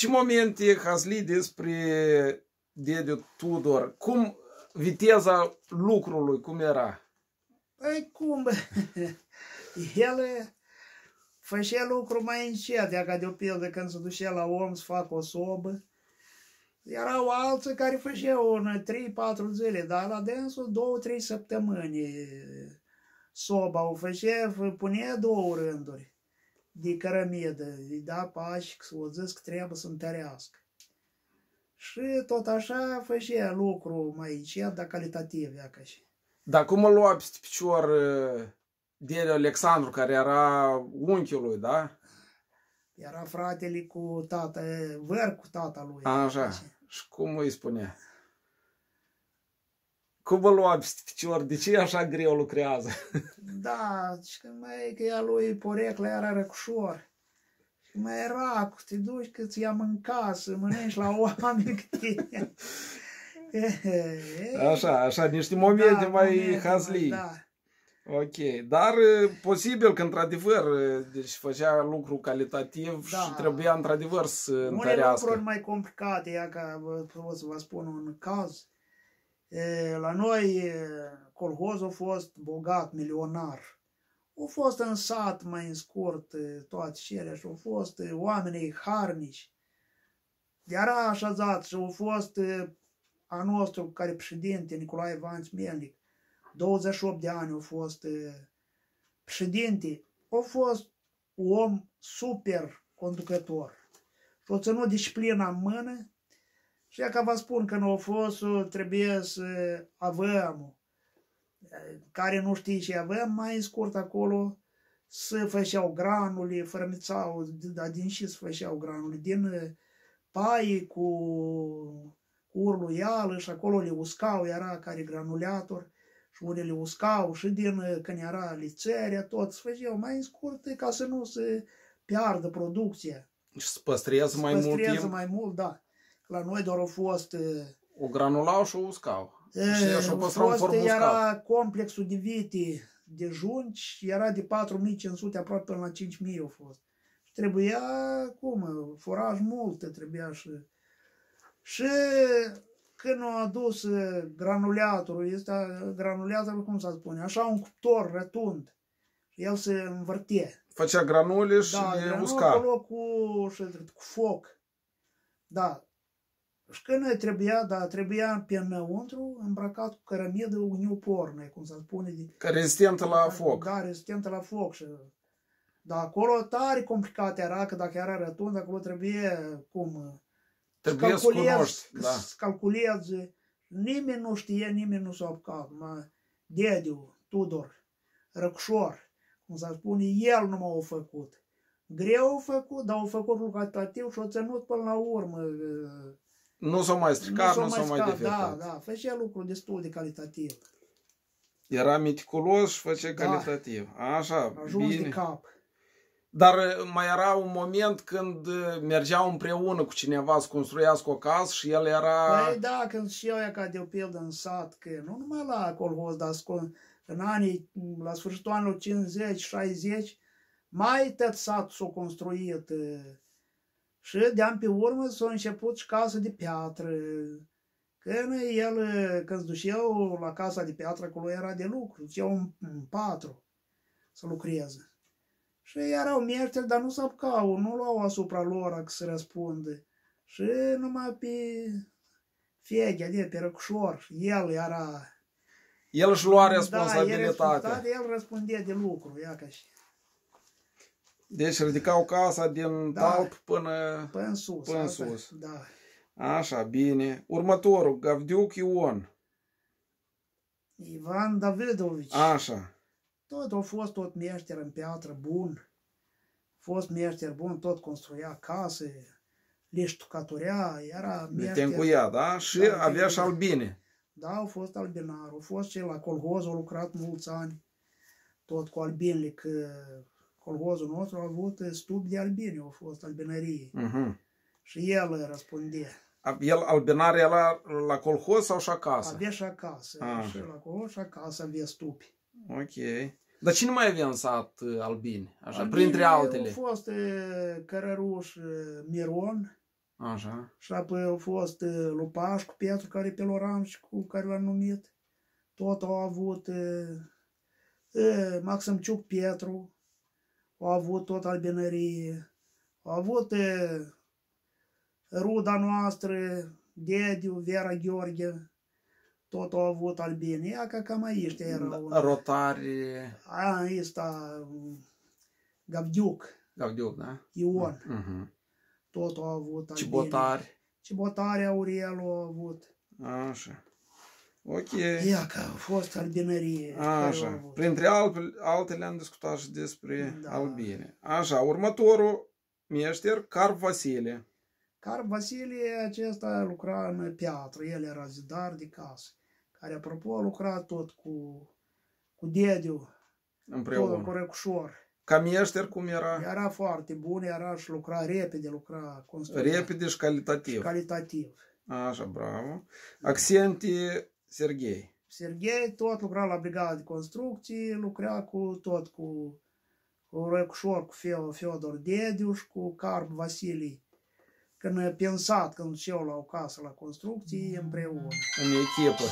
Ce momente Hazli despre Dediu Tudor? Cum viteza lucrului, cum era? Păi cum? El făcea lucru mai încet, ea ca de o pildă când se ducea la om să facă o sobă. Erau alții care făceau în 3-4 zile, dar la dânsul 2-3 săptămâni soba o făcea, punea două rânduri de cărămidă, îi da pași, să o zis că trebuie să întărească. Și tot așa făcea lucru mai încet, dar calitativ, ea ca și. Dar cum îl lua peste picior uh, Dele Alexandru, care era unchiul lui, da? Era fratele cu tata, văr cu tata lui. Așa. Și cum îi spunea? Cum îl lua peste picior? De ce așa greu lucrează? Da, și că mai că ea lui porecla era răcușor. Și mai era cu te duci că ți iam în casă, mănânci la oameni cu tine. Așa, așa, niște momente Da, mai momente hazlii. Da. Ok, dar uh, posibil că într-adevăr, uh, deci făcea lucru calitativ Da. și trebuia într-adevăr să Unele întărească. lucruri mai complicate, ia ca vă- pot să vă spun un caz. E, La noi e, colhozul a fost bogat, milionar. Au fost în sat mai în scurt e, toate cele și au fost e, oamenii harnici. Era așezat și au fost e, a nostru care președinte, Nicolae Ivan Smelnic, 28 de ani au fost e, președinte, a fost un om super conducător și o ținut disciplina în mână și ca vă spun că nu a fost, trebuie să avem, care nu știe ce avem, mai scurt acolo, să făceau granule, fărămițau, dar din ce să făceau granule? Din uh, paie cu, cu urluială și acolo le uscau, era care granulator și unde le uscau și din uh, când era lițerea, tot se făceau mai scurt ca să nu se piardă producția. Și să păstreze mai mult Păstrează timp. mai mult, da. La noi doar au fost uh, O granulau și o uscau. Și E, așa au păstrau în fost, formă uscat. era complexul de vite de junci, era de 4500 aproape până la 5000 au fost. Și trebuia, cum, foraj mult, trebuia și... Și când au adus eh, granuleatorul, este granuleatorul, cum să spune, așa un cuptor rotund. Și el se învârtie. Făcea granule și Da, le granul usca. acolo cu, și, cu foc. Da. Și când trebuia, da, trebuia pe înăuntru îmbrăcat cu cărămidă uniu pornă, cum se spune. De, Că rezistentă la foc. Da, rezistentă la foc. Și, da, acolo tare complicat era, că dacă era rotund, acolo trebuie, cum, Trebuie să calculezi- cunoști. Da. să calculezi. Nimeni nu știe, nimeni nu s-a apucat. Mă, Dediu, Tudor, Răcșor, cum să spune, el nu m-a făcut. Greu au făcut, dar au făcut lucrativ și au ținut până la urmă. Nu s-o mai stricat, nu s-o mai scat, Da, defectat. da, făcea lucru destul de calitativ. Era meticulos și făcea Da. calitativ. Așa, Ajuns de bine. cap. Dar uh, mai era un moment când uh, mergeau împreună cu cineva să construiască o casă și el era... Păi da, când și eu ca de o pildă în sat, că nu numai la colhoz, dar sco- în anii, la sfârșitul anilor 50-60, mai tot satul s-a construit. E, Și de-am pe urmă s-a început și casa de piatră. Când el, e, când se duceau la casa de piatră, acolo era de lucru, duceau un, un patru să lucreze. Și erau meșteri, dar nu se apucau, nu luau asupra lor că să răspundă. Și numai pe Fegea, de pe Răcușor, el era... El își lua Da, el, responsabilitatea. răspundea, el răspundea de lucru, ia ca și Deci ridicau casa din Da. talp până... până în sus. Până în asta- sus. Da. Așa, bine. Următorul, Gavdiuc Ion. Ivan Davidovici. Așa. Tot a fost tot meșter în piatră bun. A fost meșter bun, tot construia case, le ștucaturea, era De meșter. tencuia, da? Și Da, avea și tencuia. albine. Da, au fost albinar, au fost cel la colhoz, au lucrat mulți ani, tot cu albinele, că colhozul nostru a avut stup de albine, au fost albinărie. Mhm. Și el răspundea. A- El albinar era la colhoz sau și acasă? Avea și acasă, Ah. și la colhoz și acasă avea stupi. Ok. Dar cine mai avea în sat uh, albini? Așa, Albine printre altele. Au fost e, Cărăruș e, Miron, Așa. Și apoi au fost uh, Lupașcu Petru, care e pe Loramș, cu care l-am numit. Tot au avut uh, uh, Maximciuc Petru, au avut tot albinărie. Au avut uh, ruda noastră, Dediu, Vera Gheorghe, tot au avut albini. Ea ca cam aici erau. Rotari, A, ăsta, um, Gavdiuc, Gavdiuc, da? Ion, Mhm. tot au avut albini. Cibotari. Cibotare Aurel au avut. Așa. Ok. Ia că a fost albinărie. care au Așa. avut. Printre altele, altele am discutat și despre Da. albine. Așa, următorul meșter, Carp Vasile. Car Vasilie acesta lucra în piatră, el era zidar de casă, care apropo a lucrat tot cu, cu Dediu, tot cu Împreună. Recușor. Ca meșter cum era? Era foarte bun, era și lucra repede, lucra constructiv, Repede și calitativ. calitativ. Așa, bravo. Accenti Serghei. Serghei tot lucra la brigada de construcții, lucra cu tot cu, cu Recușor, cu Feo- Feodor Dediuș și cu Carp Vasilii. Când pensat, când și eu la o casă la construcții, împreună. În echipă.